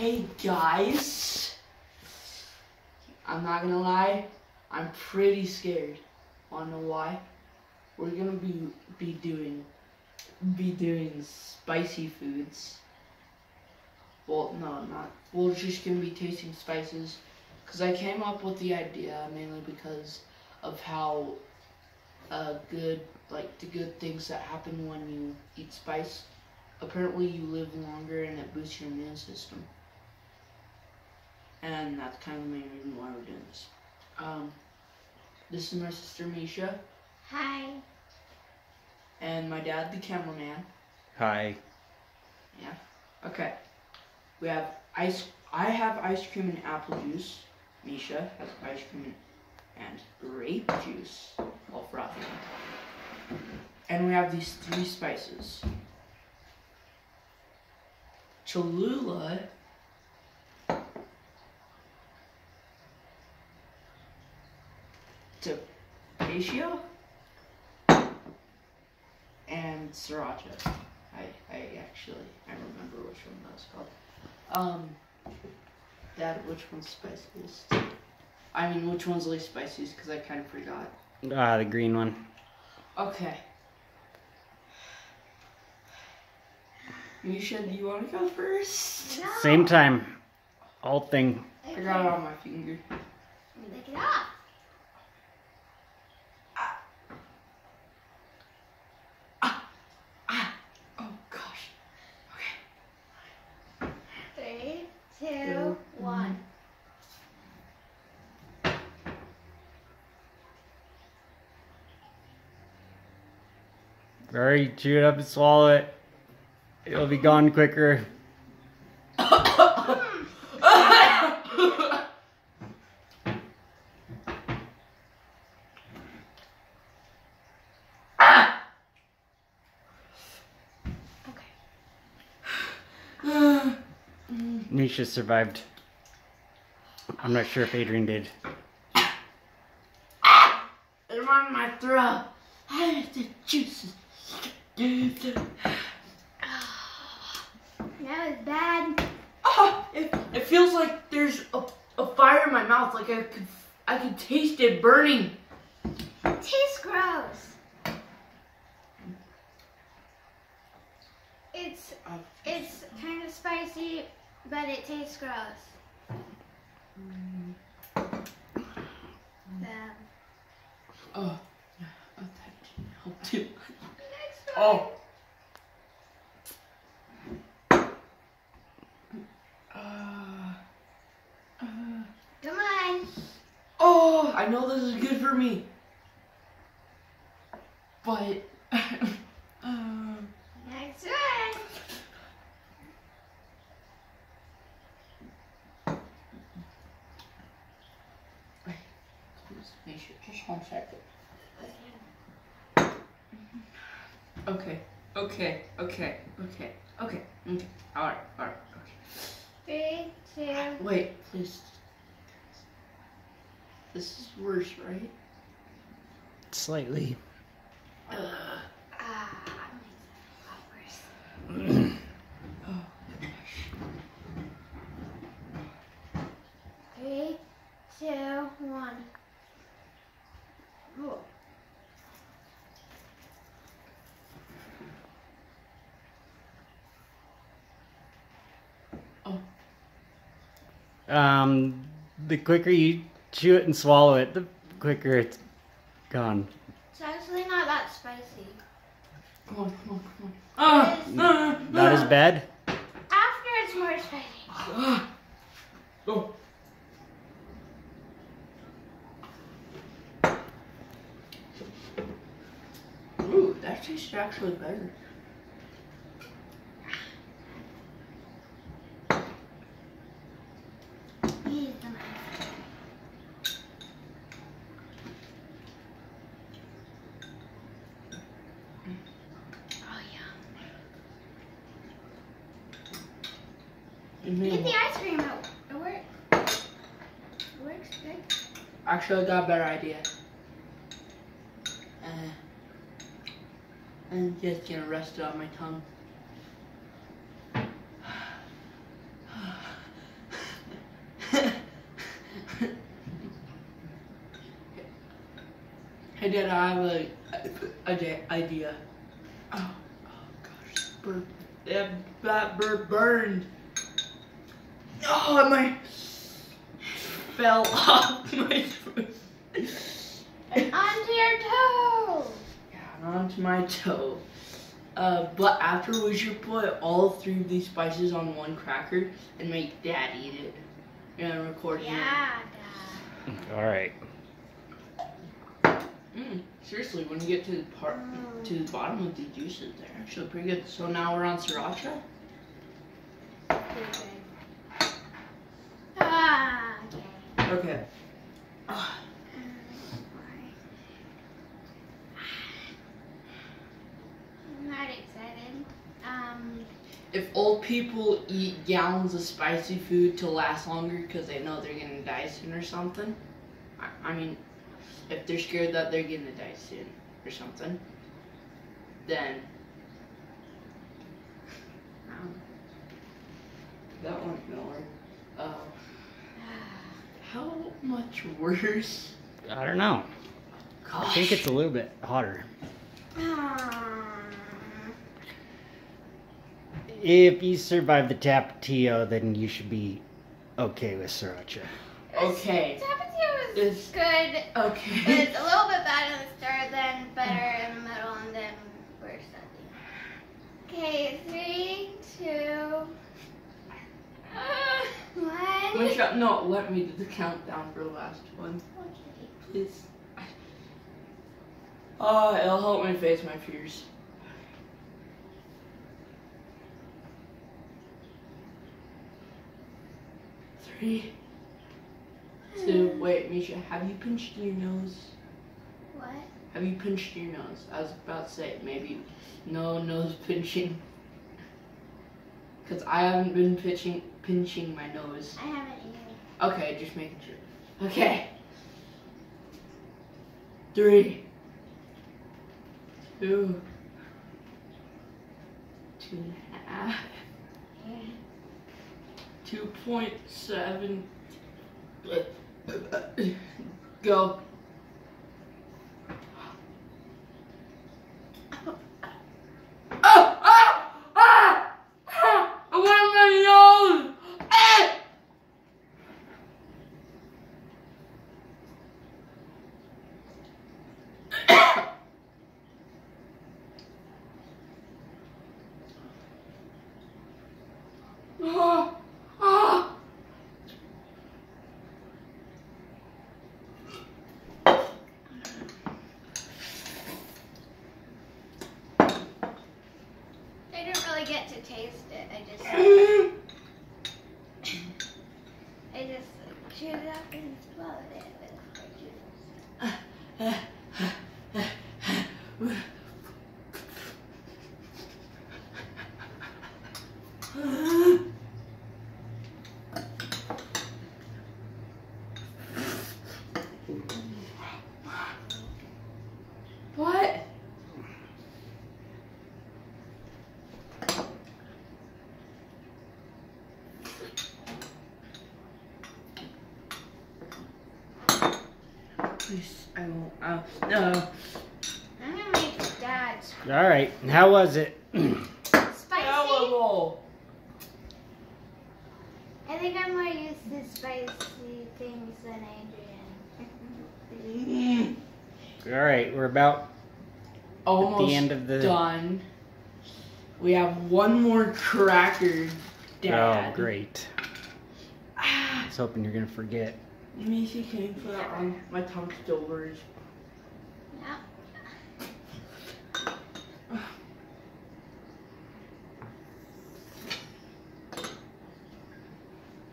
Hey guys, I'm not gonna lie, I'm pretty scared. Wanna know why? We're gonna be be doing be doing spicy foods. Well, no, not. We're just gonna be tasting spices, cause I came up with the idea mainly because of how uh, good, like the good things that happen when you eat spice. Apparently, you live longer and it boosts your immune system. And that's kind of the main reason why we're doing this. Um, this is my sister Misha, Hi. and my dad, the cameraman. Hi. Yeah. Okay. We have ice. I have ice cream and apple juice. Misha has ice cream and, and grape juice, all frothy. And we have these three spices. Cholula. Tapatio. And sriracha. I, I actually I remember which one that was called. Um, Dad, which one's spiciest? I mean, which one's least spiciest? Because I kind of forgot. Ah, the green one. Okay. Misha, do you want to go first? No. Same time. All thing. I got it on my finger. Let me lick it off. Oh gosh. Okay. Three, two, one. Hurry, chew it up and swallow it. It'll be gone quicker. Nisha survived. I'm not sure if Adrian did. It's on my throat. I have the juices. That was bad. Oh, it, it feels like there's a, a fire in my mouth. Like I could I could taste it burning. It tastes gross. It's uh, it's kind of spicy, but it tastes gross. Um, Oh, yeah, oh, that didn't help too. next one. Oh. Uh, uh, Come on. oh, I know this is good for me. But, uh, Next one. please, Misha, just one second. Okay, okay, okay, okay, okay, okay. Alright, alright, okay. Three, two. Wait, please. This is worse, right? Slightly. Uh, Ah, makes it a lot worse. oh, Three, two, one. Ooh. Um, the quicker you chew it and swallow it, the quicker it's gone. It's actually not that spicy. come on, come on, come on. Ah, It is- ah, Not as ah, bad. After it's more spicy. ah. Oh. Ooh, that tastes actually better. Mm-hmm. Get the ice cream out. It works. It works good. Actually, I got a better idea. Uh, I'm just of it on my tongue. hey, Dad, I have a, a, idea. Oh, oh gosh, burn, that bird burned. Oh, my fell off my foot. Onto your toe. Yeah, onto my toe. Uh, but after we should put all three of these spices on one cracker and make Dad eat it. And record him. Yeah. Dad. All right. Mm, seriously, when you get to the part to the bottom of the juices, they're actually pretty good. So now we're on sriracha. Dad. Ah. Okay. Okay. I'm not excited. Um. if old people eat gallons of spicy food to last longer because they know they're gonna die soon or something, I, I mean, if they're scared that they're gonna die soon or something, then um, that one's work. Uh, how much worse? I don't know. I think it's a little bit hotter. Ah. If you survive the Tapatio, then you should be okay with sriracha. okay. Tapatio was It's- good. Okay. It's a little bit bad in the start, then better in the middle, and then worse at the end. Okay, three, two, one. Michelle, no, let me do the countdown for the last one, Okay. please. Oh, it'll help me face my fears. Three, two, hmm. wait, Misha, have you pinched your nose? What? Have you pinched your nose? I was about to say, maybe no nose pinching. Because I haven't been pinching, pinching my nose. I haven't either. Okay, just making sure. Okay. Three. Two. Two and a half. Two point seven. Go. Ah! Ah! Ah! Ah! I want my nose! Ah! Ah! Ah! I didn't really get to taste it. I just, I just chewed it up and swallowed it. It was quite juicy. What? Please, I won't. Uh, no. I'm gonna make dad's All right. How was it? spicy. Terrible. I think I'm more used to spicy things than Adrian. All right. We're about Almost the end of the- done. We have one more cracker, Dad. Oh, great. I was hoping you're gonna forget. let me see. Can you put that on my tongue still burns? Yeah.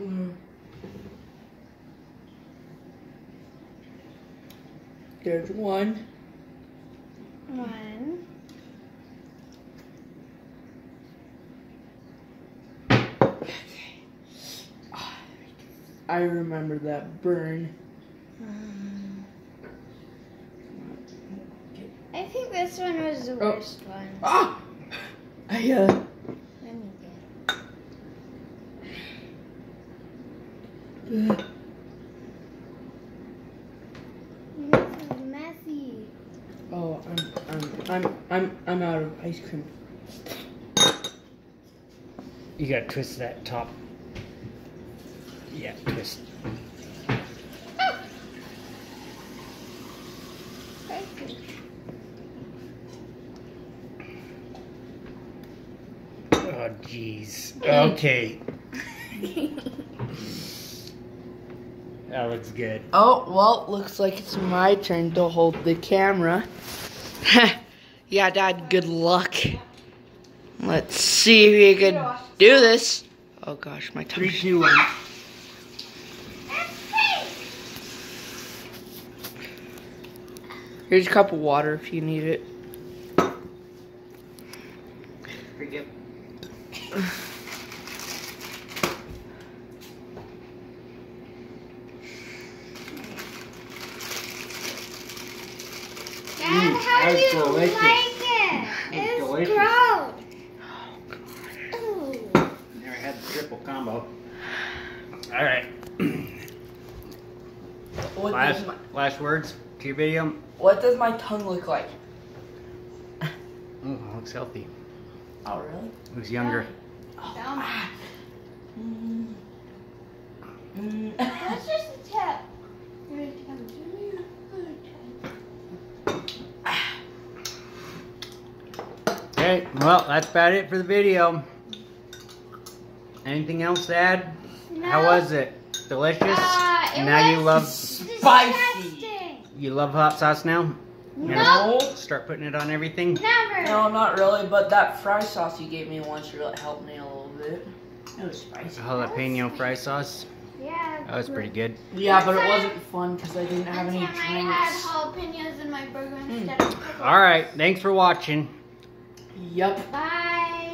Mm. There's one. One. I remember that burn. I think this one was the Oh. worst one. Ah! I uh. Let me get. This is messy. I'm out of ice cream. You gotta twist that top. Yeah, twist. Oh, jeez. Okay. That looks good. Oh, well, looks like it's my turn to hold the camera. yeah, Dad, good luck. Let's see if you can do this. Oh gosh, my Three, tongue. two, one. Here's a cup of water if you need it. Forgive. Dad, how do that's you delicious. like it? It's It's delicious. gross. Ooh. Never had the triple combo. All right. What Last, my, last words to your video. what does my tongue look like? Oh, looks healthy. Oh, really? Who's younger? Dumb. Mm. Mm. That's just a tip. Okay, well, that's about it for the video. Anything else to add? No. How was it? Delicious? Uh, it now you love Spicy. You love hot sauce now? You're gonna No, Start putting it on everything? never. No, not really, but that fry sauce you gave me once really helped me a little bit. It was spicy. Jalapeno fry sauce. Yeah. That was pretty good. Yeah, but it wasn't fun because I didn't have any time I had jalapenos in my burger Hmm. instead of pickles. Alright, thanks for watching. Yep. Bye.